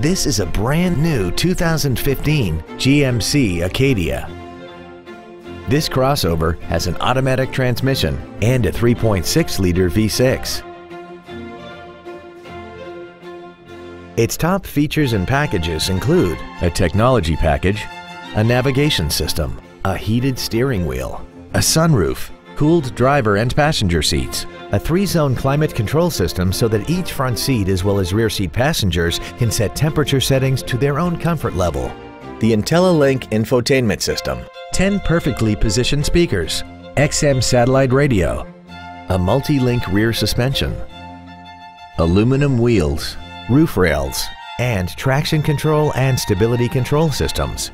This is a brand new 2015 GMC Acadia. This crossover has an automatic transmission and a 3.6-liter V6. Its top features and packages include a technology package, a navigation system, a heated steering wheel, a sunroof, cooled driver and passenger seats, a three-zone climate control system so that each front seat as well as rear seat passengers can set temperature settings to their own comfort level. The IntelliLink infotainment system, 10 perfectly positioned speakers, XM satellite radio, a multi-link rear suspension, aluminum wheels, roof rails, and traction control and stability control systems.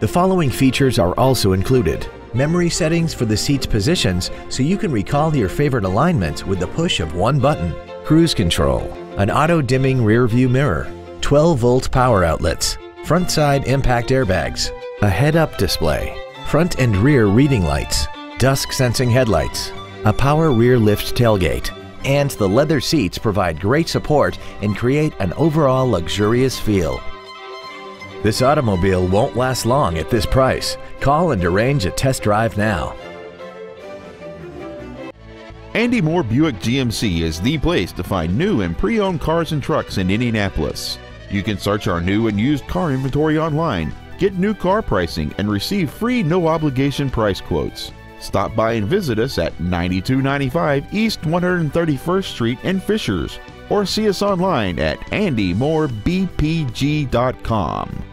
The following features are also included memory settings for the seat's positions so you can recall your favorite alignment with the push of one button, cruise control, an auto-dimming rear view mirror, 12-volt power outlets, front side impact airbags, a head-up display, front and rear reading lights, dusk sensing headlights, a power rear lift tailgate, and the leather seats provide great support and create an overall luxurious feel. This automobile won't last long at this price. Call and arrange a test drive now. Andy Mohr Buick GMC is the place to find new and pre-owned cars and trucks in Indianapolis. You can search our new and used car inventory online, get new car pricing, and receive free no obligation price quotes. Stop by and visit us at 9295 East 131st Street in Fishers or see us online at andymohrbpg.com.